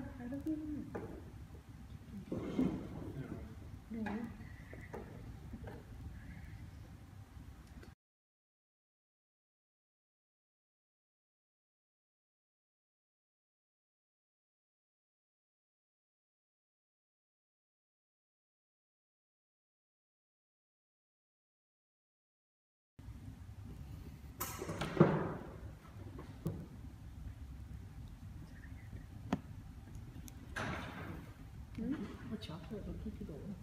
not part of the work. Chocolate will keep you going.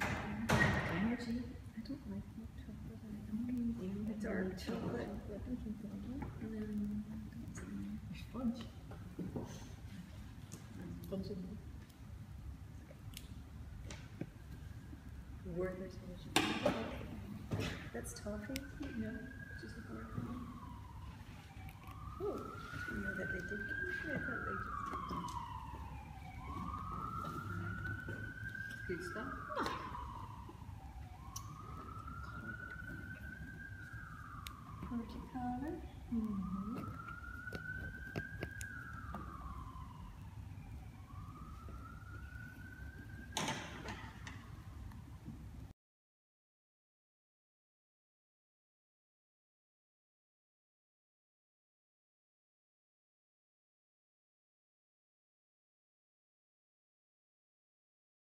Energy. I don't like milk chocolate. I don't even A dark chocolate. And then there's fudge. Fudge in there. Werther's. That's toffee? No, Good stuff. color? Mm-hmm.